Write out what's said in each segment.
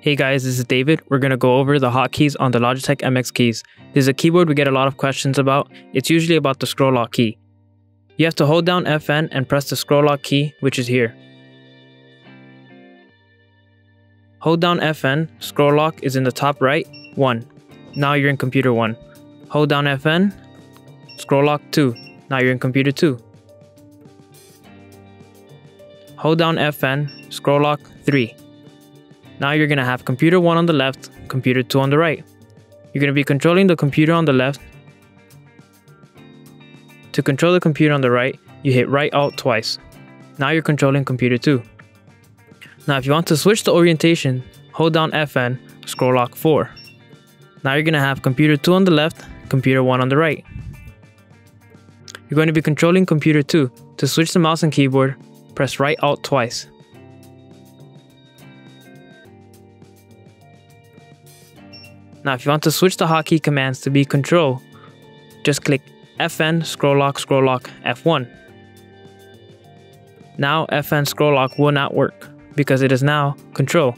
Hey guys, this is David. We're going to go over the hotkeys on the Logitech MX keys. This is a keyboard we get a lot of questions about. It's usually about the scroll lock key. You have to hold down FN and press the scroll lock key, which is here. Hold down FN, scroll lock is in the top right, 1. Now you're in computer 1. Hold down FN, scroll lock 2. Now you're in computer 2. Hold down FN, scroll lock 3. Now you're going to have computer 1 on the left, computer 2 on the right. You're going to be controlling the computer on the left. To control the computer on the right, you hit right alt twice. Now you're controlling computer 2. Now if you want to switch the orientation, hold down FN, scroll lock 4. Now you're going to have computer 2 on the left, computer 1 on the right. You're going to be controlling computer 2. To switch the mouse and keyboard, press right alt twice. Now if you want to switch the hotkey commands to be control, just click FN scroll lock scroll lock F1. Now FN scroll lock will not work because it is now control.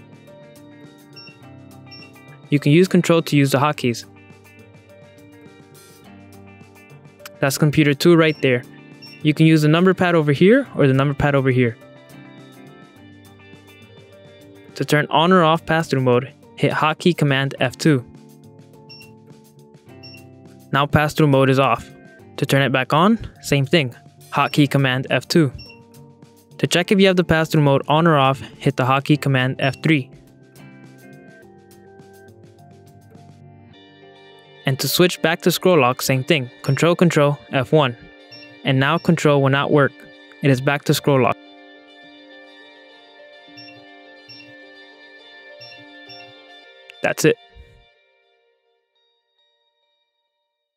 You can use control to use the hotkeys. That's computer 2 right there. You can use the number pad over here or the number pad over here. To turn on or off pass-through mode, hit hotkey command F2. Now pass-through mode is off. To turn it back on, same thing, hotkey command F2. To check if you have the pass-through mode on or off, hit the hotkey command F3. And to switch back to scroll lock, same thing, control control F1. And now control will not work. It is back to scroll lock. That's it.